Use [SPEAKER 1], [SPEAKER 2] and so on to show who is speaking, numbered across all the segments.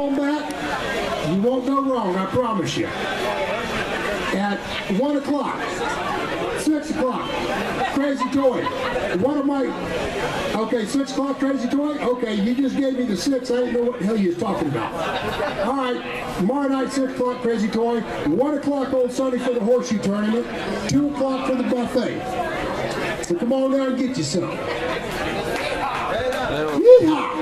[SPEAKER 1] On that, you won't go wrong, I promise you. At 1 o'clock, 6 o'clock, Crazy Toy. One of my, okay, 6 o'clock, Crazy Toy? Okay, you just gave me the 6, I didn't know what the hell you was talking about. All right, tomorrow night, 6 o'clock, Crazy Toy. 1 o'clock, Old Sunday for the horseshoe tournament. 2 o'clock for the buffet. So come on down and get you some. Yeehaw!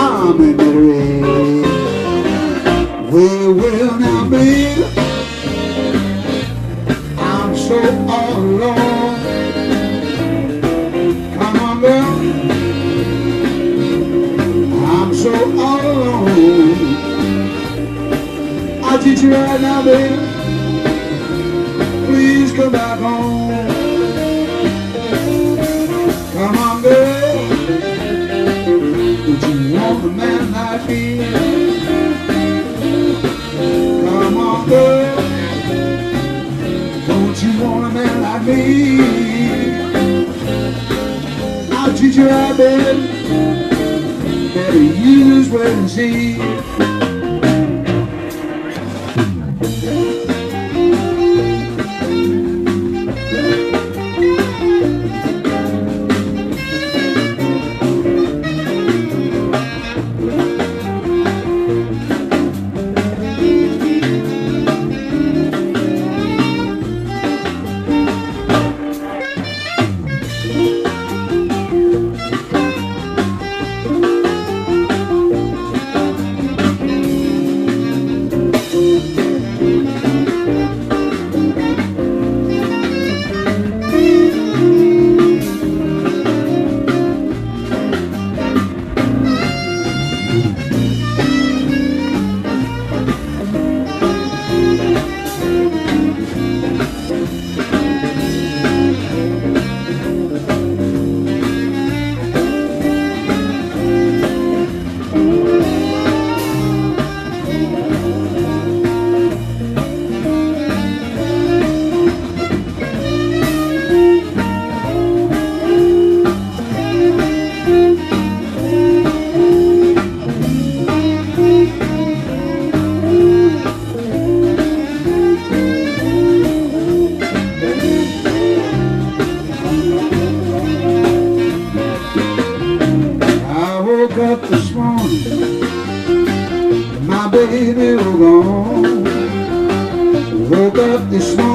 [SPEAKER 2] I'm in will? I'm so all alone. Come on. I'm so all alone. I'll teach you right now, baby please come back home. Come on, girl. Don't you want a man like me? I'll treat you right, baby. Better just wait and see. baby, we're gone. Woke up this morning.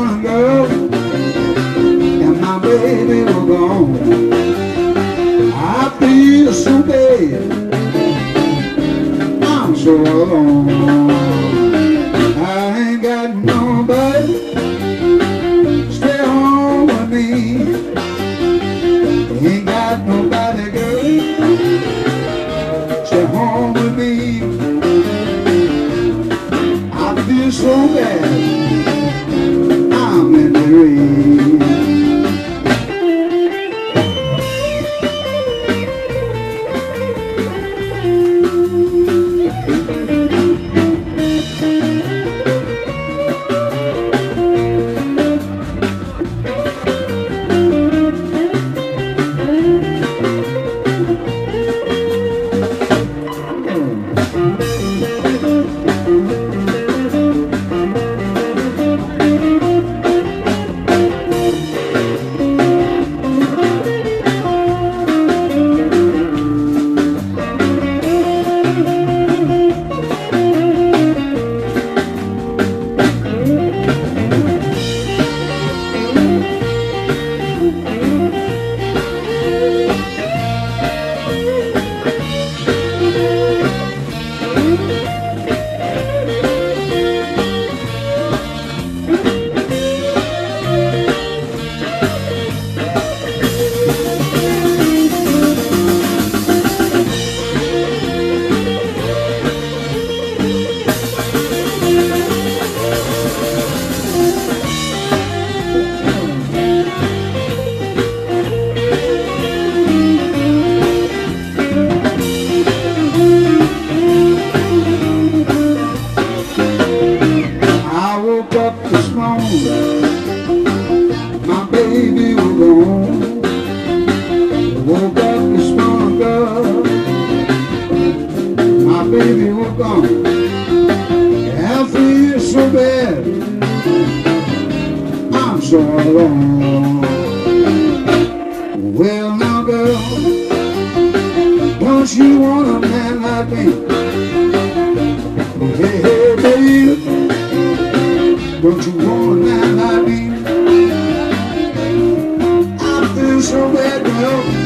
[SPEAKER 2] My baby was gone. Woke up this morning, girl, my baby was gone. I feel so bad, I'm so alone. Well now, girl, don't you want a man like me? Me? I feel so bad, girl.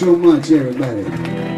[SPEAKER 2] So much, everybody.